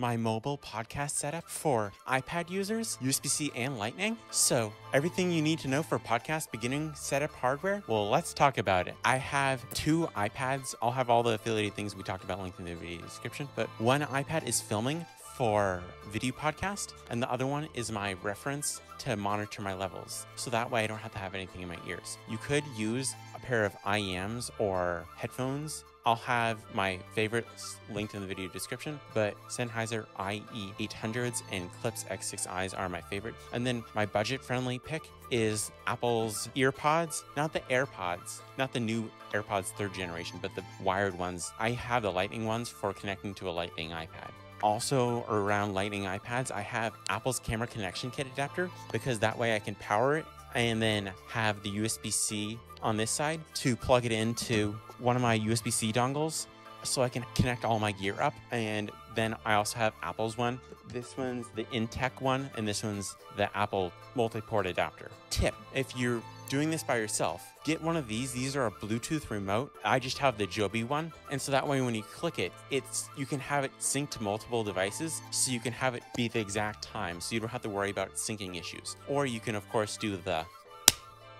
my mobile podcast setup for iPad users, USB-C and Lightning. So everything you need to know for podcast beginning setup hardware, well, let's talk about it. I have two iPads. I'll have all the affiliated things we talked about linked in the video description, but one iPad is filming for video podcast, and the other one is my reference to monitor my levels. So that way I don't have to have anything in my ears. You could use a pair of IEMs or headphones. I'll have my favorites linked in the video description, but Sennheiser IE800s and Klipsch X6Is are my favorite. And then my budget friendly pick is Apple's EarPods, not the AirPods, not the new AirPods third generation, but the wired ones. I have the Lightning ones for connecting to a Lightning iPad also around lightning iPads, I have Apple's camera connection kit adapter because that way I can power it and then have the USB-C on this side to plug it into one of my USB-C dongles so I can connect all my gear up. And then I also have Apple's one. This one's the Intech one, and this one's the Apple multi-port adapter. Tip, if you're doing this by yourself, get one of these. These are a Bluetooth remote. I just have the Joby one. And so that way when you click it, it's you can have it sync to multiple devices so you can have it be the exact time so you don't have to worry about syncing issues. Or you can of course do the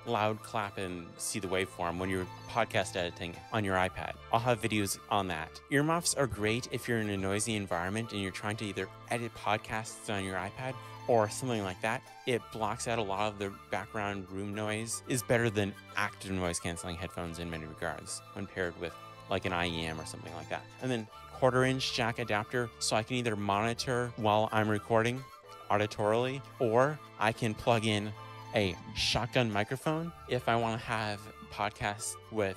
loud clap and see the waveform when you're podcast editing on your iPad. I'll have videos on that. Earmuffs are great if you're in a noisy environment and you're trying to either edit podcasts on your iPad or something like that. It blocks out a lot of the background room noise, is better than active noise canceling headphones in many regards when paired with like an IEM or something like that. And then quarter inch jack adapter so I can either monitor while I'm recording auditorily or I can plug in a shotgun microphone if I want to have podcasts with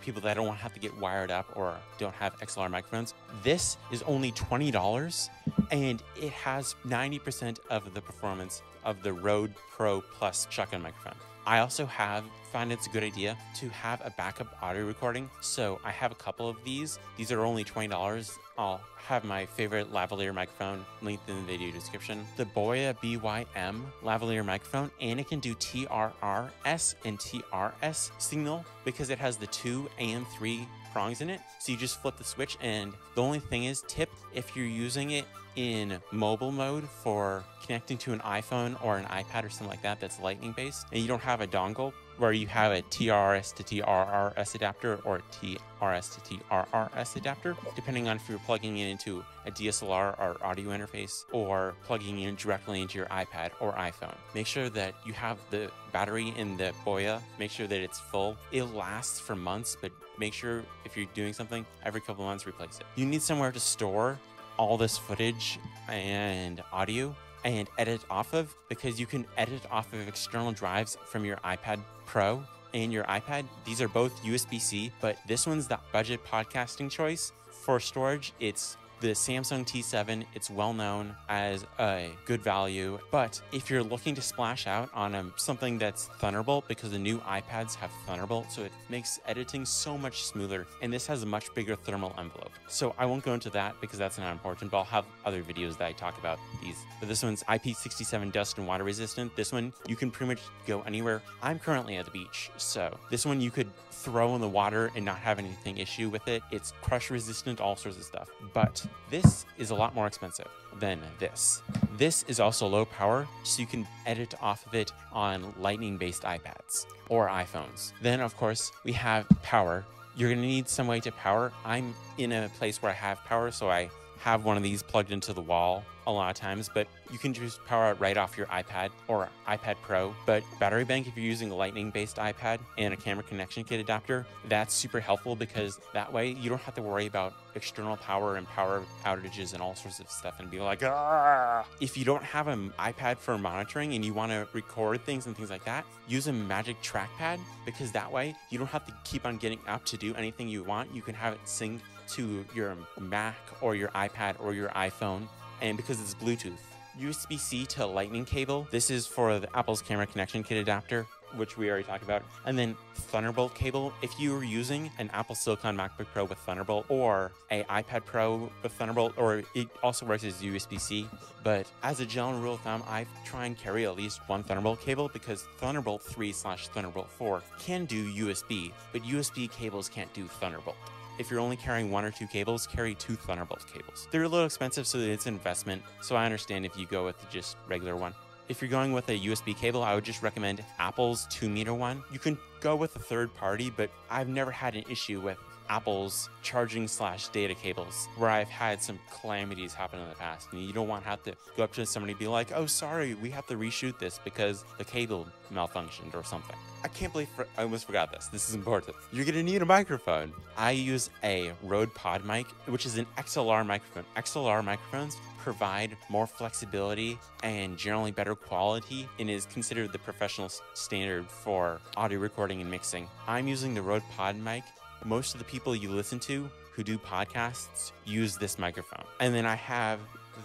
people that don't want to have to get wired up or don't have XLR microphones. This is only $20 and it has 90% of the performance of the Rode Pro Plus shotgun microphone. I also have found it's a good idea to have a backup audio recording. So I have a couple of these. These are only $20. I'll have my favorite lavalier microphone linked in the video description. The Boya BYM lavalier microphone, and it can do TRRS and TRS signal because it has the two and three prongs in it. So you just flip the switch and the only thing is tip if you're using it in mobile mode for connecting to an iPhone or an iPad or something like that that's lightning based and you don't have a dongle where you have a TRS to TRRS adapter or TRS to TRRS adapter, depending on if you're plugging it into a DSLR or audio interface or plugging in directly into your iPad or iPhone. Make sure that you have the battery in the Boya, make sure that it's full. It lasts for months, but make sure if you're doing something every couple months, replace it. You need somewhere to store all this footage and audio and edit off of because you can edit off of external drives from your iPad Pro and your iPad. These are both USB C, but this one's the budget podcasting choice. For storage, it's the Samsung T7, it's well known as a good value, but if you're looking to splash out on a, something that's Thunderbolt, because the new iPads have Thunderbolt, so it makes editing so much smoother, and this has a much bigger thermal envelope. So I won't go into that because that's not important, but I'll have other videos that I talk about these. But this one's IP67 dust and water resistant. This one, you can pretty much go anywhere. I'm currently at the beach, so this one you could throw in the water and not have anything issue with it. It's crush resistant, all sorts of stuff. But this is a lot more expensive than this. This is also low power, so you can edit off of it on lightning based iPads or iPhones. Then, of course, we have power. You're gonna need some way to power. I'm in a place where I have power, so I have one of these plugged into the wall a lot of times, but you can just power it right off your iPad or iPad Pro. But battery bank, if you're using a lightning based iPad and a camera connection kit adapter, that's super helpful because that way you don't have to worry about external power and power outages and all sorts of stuff and be like, ah. If you don't have an iPad for monitoring and you want to record things and things like that, use a magic trackpad because that way you don't have to keep on getting up to do anything you want. You can have it sync to your Mac or your iPad or your iPhone and because it's Bluetooth. USB-C to lightning cable. This is for the Apple's camera connection kit adapter, which we already talked about. And then Thunderbolt cable. If you are using an Apple Silicon MacBook Pro with Thunderbolt or a iPad Pro with Thunderbolt, or it also works as USB-C. But as a general rule of thumb, I try and carry at least one Thunderbolt cable because Thunderbolt 3 slash Thunderbolt 4 can do USB, but USB cables can't do Thunderbolt. If you're only carrying one or two cables, carry two Thunderbolt cables. They're a little expensive, so it's an investment, so I understand if you go with just regular one. If you're going with a USB cable, I would just recommend Apple's 2 meter one. You can go with a third party, but I've never had an issue with Apple's charging slash data cables where I've had some calamities happen in the past. And you don't want to have to go up to somebody and be like, oh, sorry, we have to reshoot this because the cable malfunctioned or something. I can't believe for, I almost forgot this. This is important. You're going to need a microphone. I use a Rode Pod mic, which is an XLR microphone. XLR microphones provide more flexibility and generally better quality and is considered the professional standard for audio recording and mixing. I'm using the Rode Pod mic. Most of the people you listen to who do podcasts use this microphone. And then I have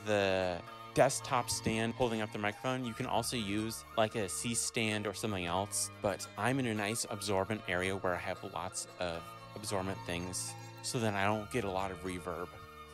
the desktop stand holding up the microphone. You can also use like a C stand or something else, but I'm in a nice absorbent area where I have lots of absorbent things so then I don't get a lot of reverb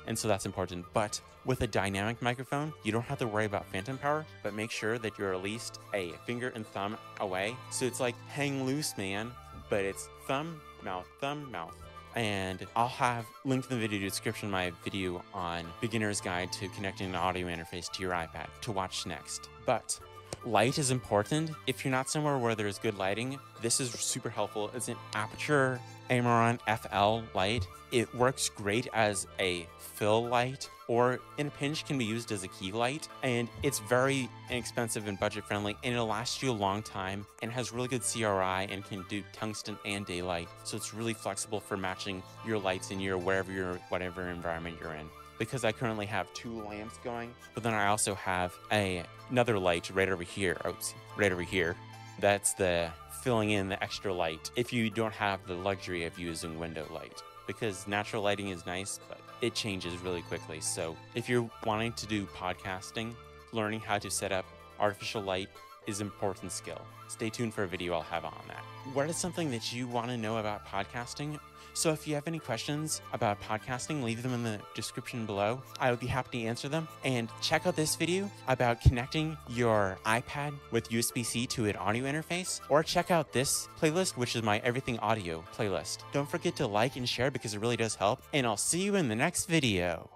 and so that's important. But with a dynamic microphone, you don't have to worry about phantom power, but make sure that you're at least a finger and thumb away. So it's like hang loose, man, but it's thumb, mouth, thumb, mouth. And I'll have linked in the video description my video on beginner's guide to connecting an audio interface to your iPad to watch next. But light is important. If you're not somewhere where there's good lighting, this is super helpful. It's an Aputure Amaran FL light. It works great as a fill light or in a pinch can be used as a key light and it's very inexpensive and budget friendly and it'll last you a long time and has really good CRI and can do tungsten and daylight so it's really flexible for matching your lights in your wherever you're whatever environment you're in because I currently have two lamps going but then I also have a another light right over here oops right over here that's the filling in the extra light if you don't have the luxury of using window light because natural lighting is nice, but it changes really quickly. So if you're wanting to do podcasting, learning how to set up artificial light is important skill. Stay tuned for a video I'll have on that. What is something that you want to know about podcasting? So if you have any questions about podcasting, leave them in the description below. I would be happy to answer them. And check out this video about connecting your iPad with USB-C to an audio interface, or check out this playlist, which is my Everything Audio playlist. Don't forget to like and share because it really does help. And I'll see you in the next video.